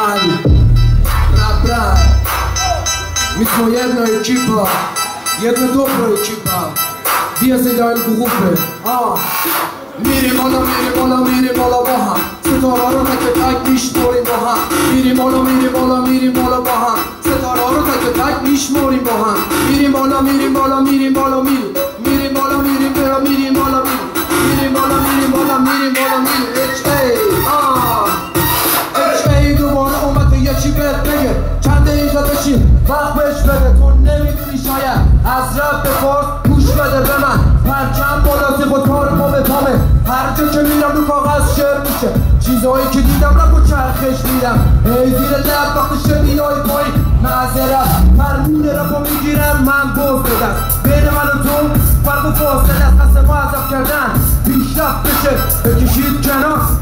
Bran, bra, bra. Mi smo jedna ekipa, jedna dobra ekipa. Dvije se daju grupe, a. miri na, mirimo Boha. Se dororo tako tak niš mori Boha. Miri na, miri na, miri na Boha. Se dororo tako tak niš mori Boha. Miri na, miri na, miri na, mirimo. بشین وقت بهش بده. تو نمی‌دونی شاید. از رب بپرس گوش بده به من. پرچم بالا خود کار ما به پامه هر جا که میرم رو کاغذ شعر میشه. چیزهایی که دیدم رو چرخش میرم. ای زیر لب وقت شنیدای پایی معذرت. فرمون رفا می‌گیرم من بز بین من و تو فرق و فاصله از قصد معذب کردن. پیشرفت بشه بکشید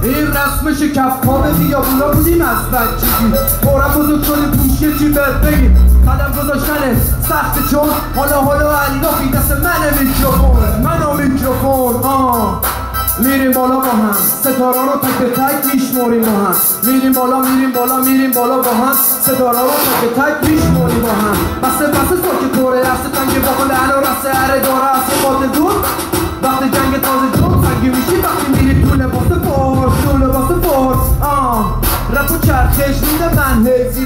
این رسمش کف پا به خیابونا بودیم از بچگی. پرم بزرگ شدیم پوشی چی بهت بگیم؟ قدم گذاشتنه سخت چون حالا حالا انداخی دست من میکروفون. منو میکروفون آه. میریم بالا با هم. ستاره رو تک تک میشماریم با هم. میریم بالا میریم بالا میریم بالا با هم. ستاره رو تک تک میشماریم با هم. بسه بسه ساکت دوره رفته تنگ باقل علا رسه اره داره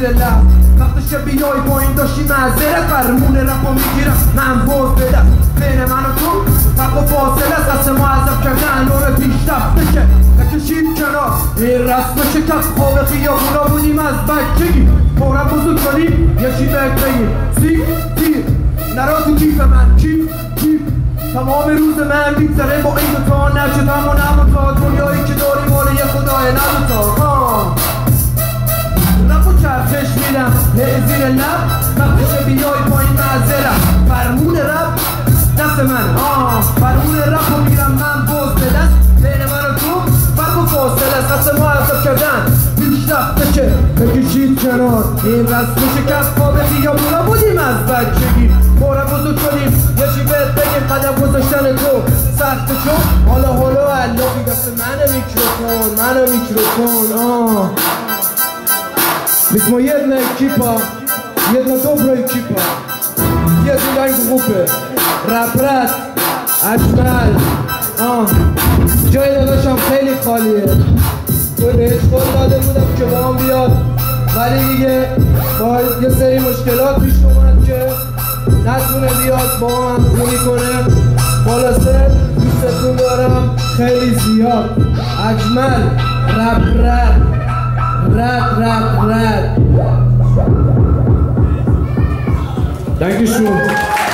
زیر لب. وقتشه بیای پایین داشتی معذرت فرمون و می‌گیرم. من باز بدم. بین من و تو فرق و فاصله از دست معذب کردن. نور پیشرفت بشه نکشید کنار. این رسم شکست. به خیابونا بودیم. از بچگی پرم بزرگ کنیم. یه چی بهت بگیم؟ سی تیر. نرا تو کیف من. کیف کیف. تمام روز من میگذره با این دوتا نشدم و نموتا دنیایی که لب وقتش بیای پایین معذرم. فرمون رب دست من. آه فرمون رب رو میرم من باز به دست. بین من و تو فرق و فاصله از قصد ما عذب کردن. پیشرفت بشه بکشید کنار. این رسم شکست. پا به خیابونا بودیم از بچگی. باره بزرگ کنیم. یه چی بهت بگیم قدم گذاشتن تو. سخت چون. حالا حالا علاقی دست من میکروفون من میکروفون. آه. My smo jedna ekipa, jedna dobra ekipa. Gang grupy. Rat, اجمل آه جای داداشم خیلی خالیه تو بهش قول داده بودم که با هم بیاد ولی دیگه با یه سری مشکلات پیش اومد که نتونه بیاد با هم خونی کنه خلاصه دوستتون دارم خیلی زیاد اجمل رپ obrigado